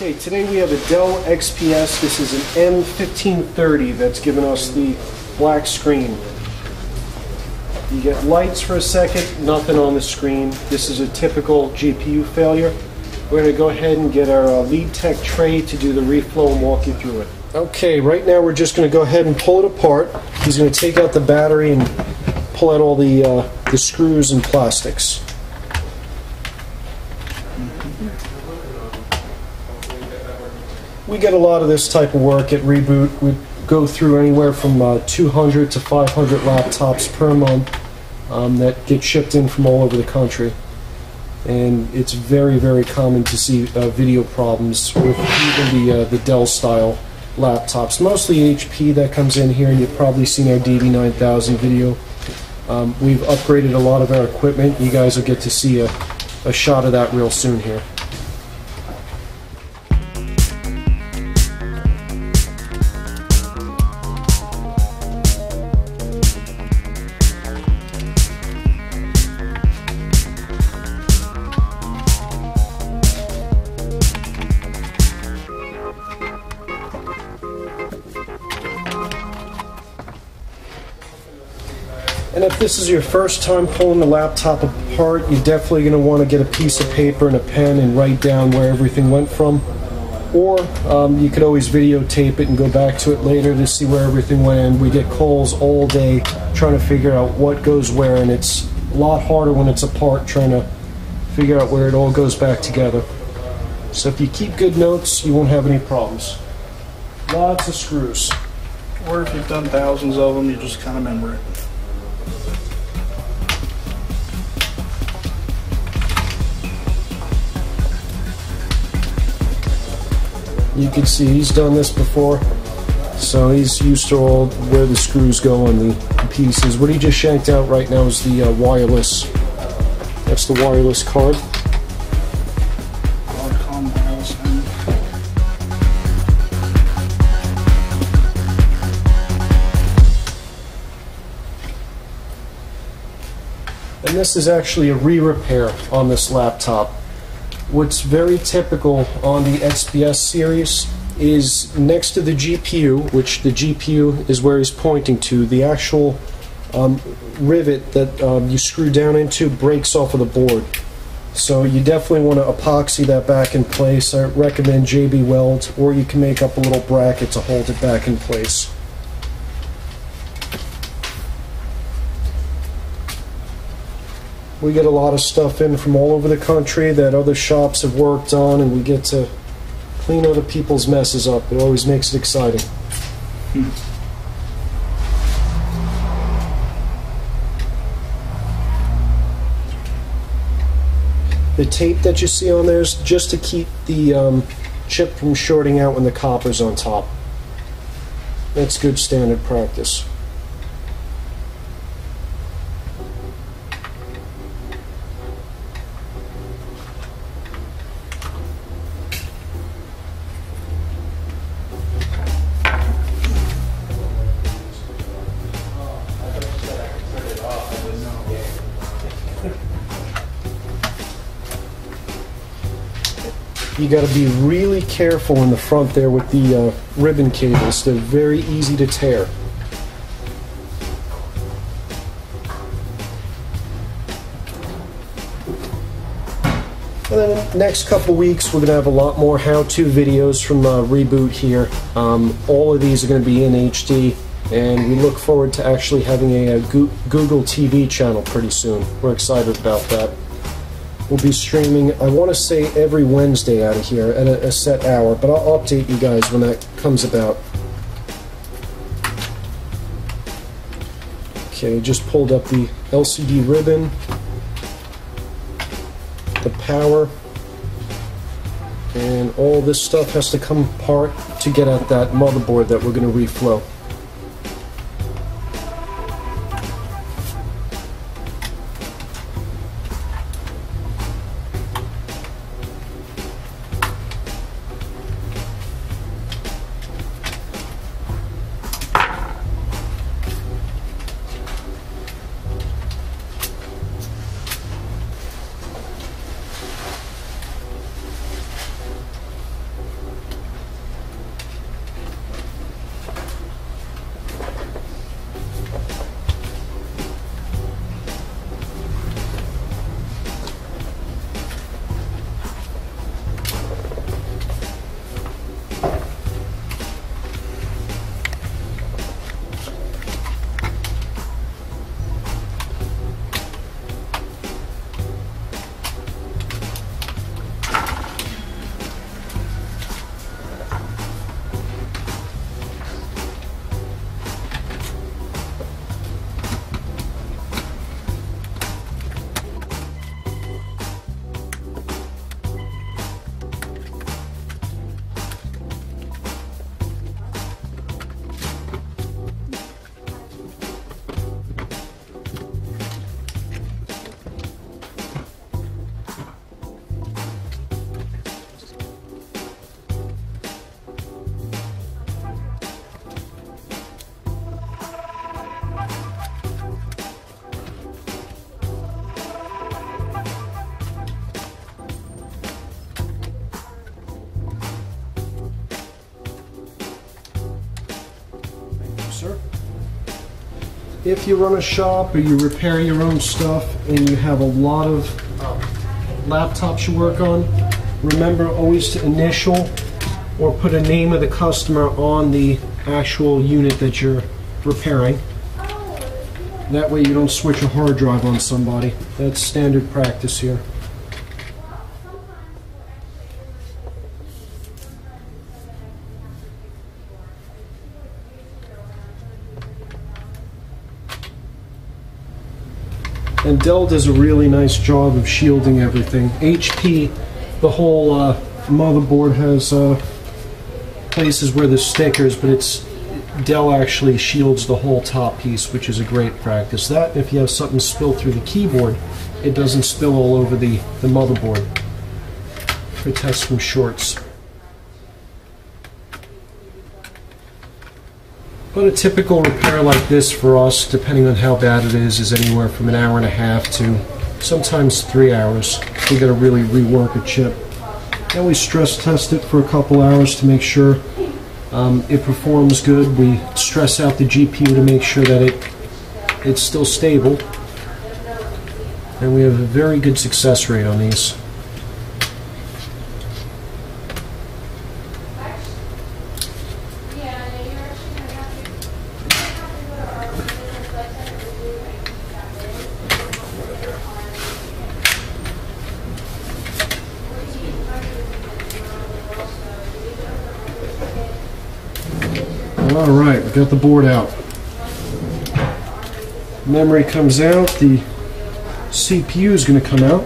Okay, today we have a Dell XPS. This is an M1530 that's given us the black screen. You get lights for a second, nothing on the screen. This is a typical GPU failure. We're going to go ahead and get our uh, lead tech Trey to do the reflow and walk you through it. Okay, right now we're just going to go ahead and pull it apart. He's going to take out the battery and pull out all the, uh, the screws and plastics. We get a lot of this type of work at Reboot. We go through anywhere from uh, 200 to 500 laptops per month um, that get shipped in from all over the country. And it's very, very common to see uh, video problems with even the, uh, the Dell style laptops. Mostly HP that comes in here, and you've probably seen our DV9000 video. Um, we've upgraded a lot of our equipment. You guys will get to see a, a shot of that real soon here. And if this is your first time pulling the laptop apart, you're definitely going to want to get a piece of paper and a pen and write down where everything went from. Or um, you could always videotape it and go back to it later to see where everything went. And we get calls all day trying to figure out what goes where, and it's a lot harder when it's apart trying to figure out where it all goes back together. So if you keep good notes, you won't have any problems. Lots of screws. Or if you've done thousands of them, you just kind of remember it. You can see he's done this before, so he's used to all where the screws go on the pieces. What he just shanked out right now is the uh, wireless. That's the wireless card. And this is actually a re-repair on this laptop. What's very typical on the XPS series is next to the GPU, which the GPU is where he's pointing to, the actual um, rivet that um, you screw down into breaks off of the board. So you definitely want to epoxy that back in place. I recommend JB Weld, or you can make up a little bracket to hold it back in place. We get a lot of stuff in from all over the country that other shops have worked on, and we get to clean other people's messes up. It always makes it exciting. The tape that you see on there is just to keep the um, chip from shorting out when the copper's on top. That's good standard practice. You got to be really careful in the front there with the uh, ribbon cables. They're very easy to tear. And then next couple weeks, we're going to have a lot more how-to videos from uh, Reboot here. Um, all of these are going to be in HD, and we look forward to actually having a, a Google TV channel pretty soon. We're excited about that. We'll be streaming, I want to say every Wednesday out of here at a, a set hour, but I'll update you guys when that comes about. Okay, just pulled up the LCD ribbon, the power, and all this stuff has to come apart to get at that motherboard that we're going to reflow. If you run a shop or you repair your own stuff and you have a lot of uh, laptops you work on, remember always to initial or put a name of the customer on the actual unit that you're repairing. That way you don't switch a hard drive on somebody. That's standard practice here. And Dell does a really nice job of shielding everything. HP, the whole uh, motherboard has uh, places where there's stickers, but it's Dell actually shields the whole top piece, which is a great practice. That, if you have something spill through the keyboard, it doesn't spill all over the, the motherboard. Protects from shorts. But a typical repair like this for us, depending on how bad it is, is anywhere from an hour and a half to sometimes three hours. We gotta really rework a chip. And we stress test it for a couple hours to make sure um, it performs good. We stress out the GPU to make sure that it it's still stable. And we have a very good success rate on these. All right, we got the board out. Memory comes out, the CPU is going to come out.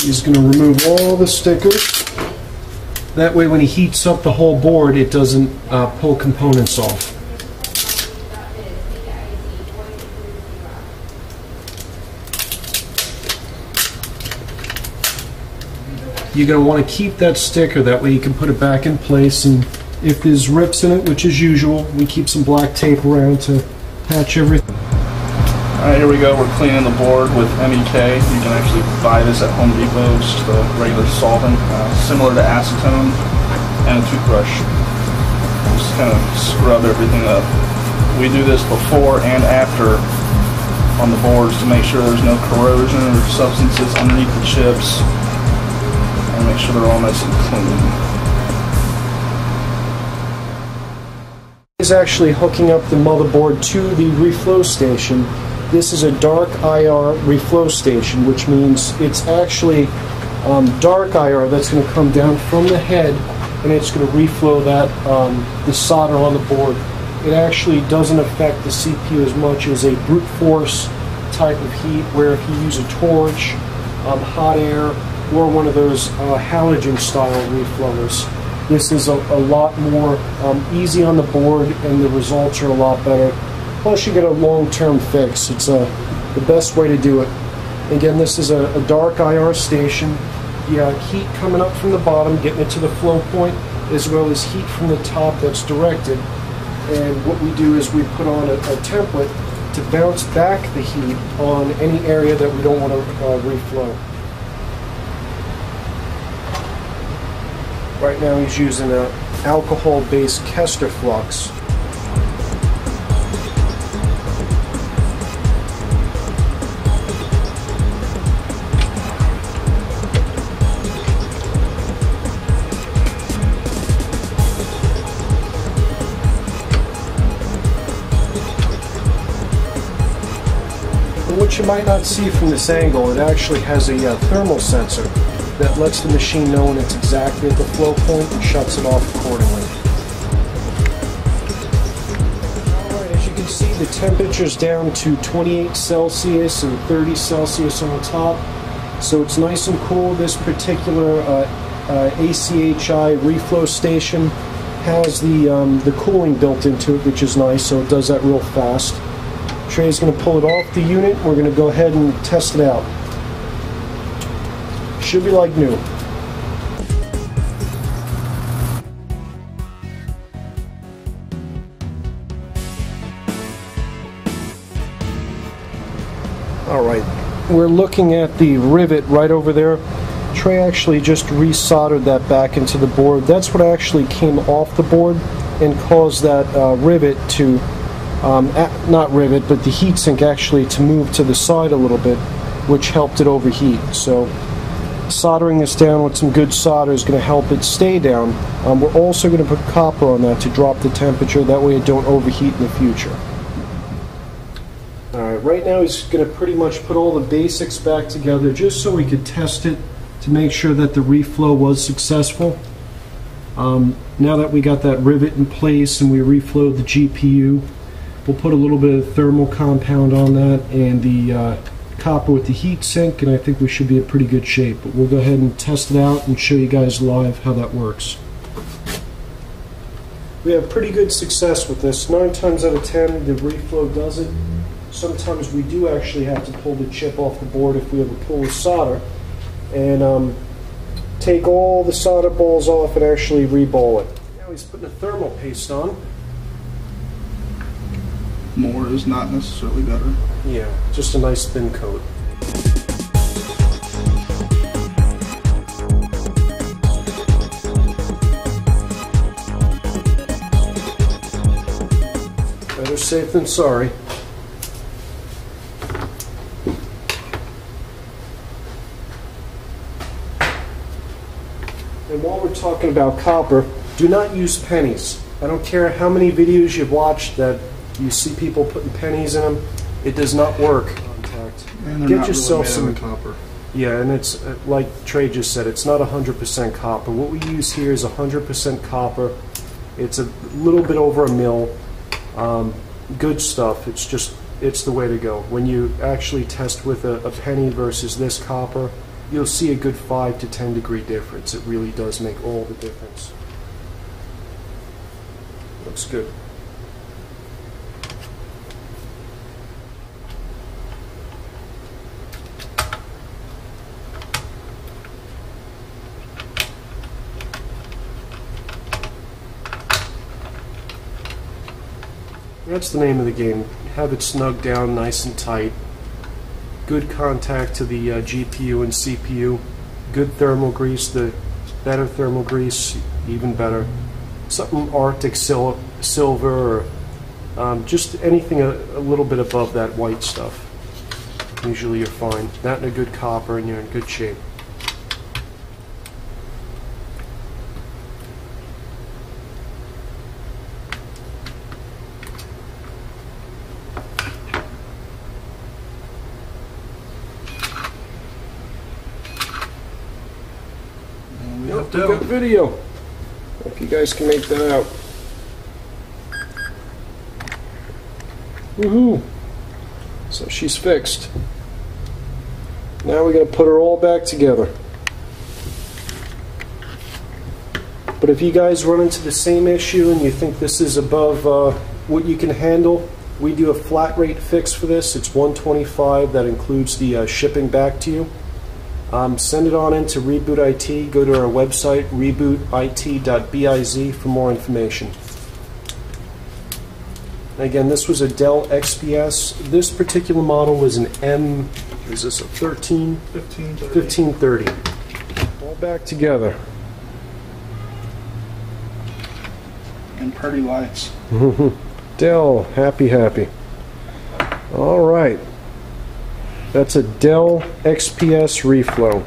He's going to remove all the stickers. That way when he heats up the whole board, it doesn't uh, pull components off. You're going to want to keep that sticker, that way you can put it back in place and if there's rips in it, which is usual, we keep some black tape around to patch everything. Alright, here we go. We're cleaning the board with MEK. You can actually buy this at Home Depot. It's just a regular solvent, uh, similar to acetone, and a toothbrush. Just kind of scrub everything up. We do this before and after on the boards to make sure there's no corrosion or substances underneath the chips, and make sure they're all nice and clean. is actually hooking up the motherboard to the reflow station. This is a dark IR reflow station, which means it's actually um, dark IR that's going to come down from the head and it's going to reflow that um, the solder on the board. It actually doesn't affect the CPU as much as a brute force type of heat, where if you use a torch, um, hot air, or one of those uh, halogen style reflowers. This is a, a lot more um, easy on the board and the results are a lot better. Plus you get a long-term fix. It's uh, the best way to do it. Again, this is a, a dark IR station. You have heat coming up from the bottom, getting it to the flow point, as well as heat from the top that's directed. And what we do is we put on a, a template to bounce back the heat on any area that we don't want to uh, reflow. Right now he's using an alcohol-based Kester flux. You might not see from this angle, it actually has a uh, thermal sensor that lets the machine know when it's exactly at the flow point and shuts it off accordingly. Alright, as you can see the temperature's down to 28 Celsius and 30 Celsius on top. So it's nice and cool. This particular uh, uh, ACHI reflow station has the, um, the cooling built into it, which is nice, so it does that real fast. Trey's going to pull it off the unit. We're going to go ahead and test it out. Should be like new. All right, we're looking at the rivet right over there. Trey actually just resoldered that back into the board. That's what actually came off the board and caused that uh, rivet to, um, a- not rivet, but the heatsink actually to move to the side a little bit, which helped it overheat. So soldering this down with some good solder is going to help it stay down. Um, we're also going to put copper on that to drop the temperature. That way it don't overheat in the future. All right, right now he's going to pretty much put all the basics back together just so we could test it to make sure that the reflow was successful. Um, now that we got that rivet in place and we reflowed the GPU, we'll put a little bit of thermal compound on that and the uh, copper with the heat sink, and I think we should be in pretty good shape. But we'll go ahead and test it out and show you guys live how that works. We have pretty good success with this. Nine times out of ten, the reflow does it. Sometimes we do actually have to pull the chip off the board if we have a pull of solder, and um, take all the solder balls off and actually reball it. Now he's putting a thermal paste on. More is not necessarily better. Yeah, just a nice thin coat. Better safe than sorry. And while we're talking about copper, do not use pennies. I don't care how many videos you've watched that you see people putting pennies in them. It does not work. Contact. And Get not yourself really some copper. Yeah, and it's uh, like Trey just said, it's not 100% copper. What we use here is 100% copper. It's a little bit over a mil. Um, good stuff. It's just, it's the way to go. When you actually test with a, a penny versus this copper, you'll see a good 5 to 10 degree difference. It really does make all the difference. Looks good. That's the name of the game. Have it snug down nice and tight. Good contact to the uh, GPU and CPU. Good thermal grease. The better thermal grease, even better. Something Arctic sil- silver or um, just anything a, a little bit above that white stuff. Usually you're fine. That and a good copper and you're in good shape. Got dough. video. If you guys can make that out. Woohoo! So she's fixed. Now we got to put her all back together. But if you guys run into the same issue and you think this is above uh, what you can handle, we do a flat rate fix for this. It's 125. That includes the uh, shipping back to you. Um, send it on into Reboot IT. Go to our website, rebootit.biz, for more information. Again, this was a Dell XPS. This particular model was an M, is this a 13? 15, 1530. All back together. And party lights. Dell, happy, happy. All right. That's a Dell XPS reflow.